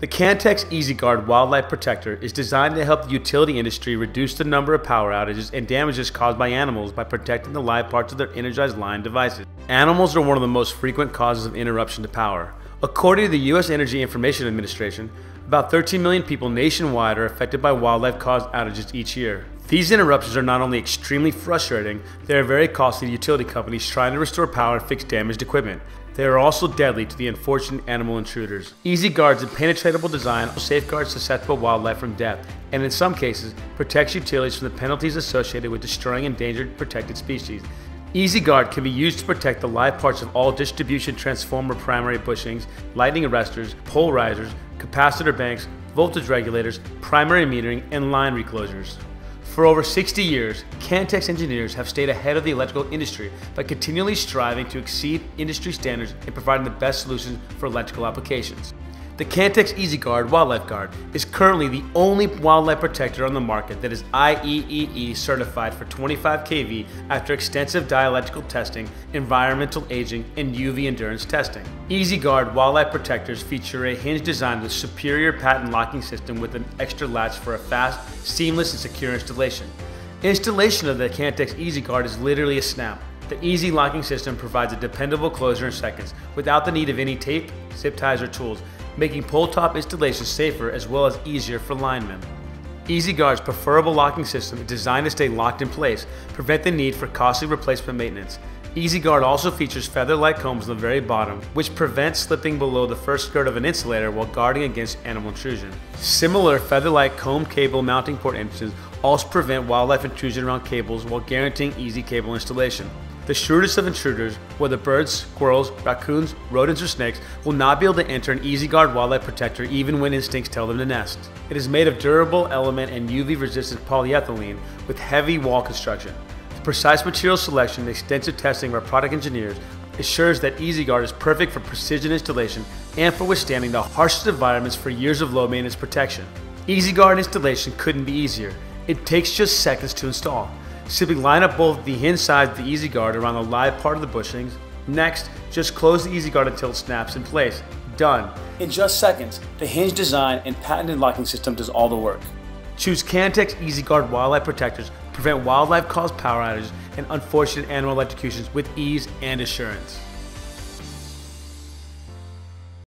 The Cantex EZ Guard Wildlife Protector is designed to help the utility industry reduce the number of power outages and damages caused by animals by protecting the live parts of their energized line devices. Animals are one of the most frequent causes of interruption to power. According to the U.S. Energy Information Administration, about 13 million people nationwide are affected by wildlife caused outages each year. These interruptions are not only extremely frustrating, they are very costly to utility companies trying to restore power and fix damaged equipment. They are also deadly to the unfortunate animal intruders. EZ Guard's impenetratable design safeguards susceptible wildlife from death, and in some cases, protects utilities from the penalties associated with destroying endangered protected species. EZ Guard can be used to protect the live parts of all distribution transformer primary bushings, lightning arresters, pole risers, capacitor banks, voltage regulators, primary metering, and line reclosers. For over 60 years, Cantex engineers have stayed ahead of the electrical industry by continually striving to exceed industry standards and providing the best solutions for electrical applications. The Cantex EZ Guard Wildlife Guard is currently the only wildlife protector on the market that is IEEE certified for 25 kV after extensive dielectrical testing, environmental aging, and UV endurance testing. EZ Guard Wildlife Protectors feature a hinge design with superior patent locking system with an extra latch for a fast, seamless, and secure installation. Installation of the Cantex EZ Guard is literally a snap. The easy locking system provides a dependable closure in seconds without the need of any tape, zip ties, or tools making pole top installation safer as well as easier for linemen. EZ Guard's preferable locking system is designed to stay locked in place, prevent the need for costly replacement maintenance. EZ Guard also features feather-like combs on the very bottom, which prevent slipping below the first skirt of an insulator while guarding against animal intrusion. Similar feather-like comb cable mounting port entrances also prevent wildlife intrusion around cables while guaranteeing easy cable installation. The shrewdest of intruders, whether birds, squirrels, raccoons, rodents, or snakes, will not be able to enter an EZ Guard wildlife protector even when instincts tell them to nest. It is made of durable element and UV resistant polyethylene with heavy wall construction. The precise material selection and extensive testing of our product engineers assures that EZ Guard is perfect for precision installation and for withstanding the harshest environments for years of low maintenance protection. EZ Guard installation couldn't be easier. It takes just seconds to install. Simply line up both the hinge sides of the EZ Guard around the live part of the bushings. Next, just close the EZ Guard until it snaps in place. Done. In just seconds, the hinge design and patented locking system does all the work. Choose Cantex EZ Guard wildlife protectors, prevent wildlife caused power outages and unfortunate animal electrocutions with ease and assurance.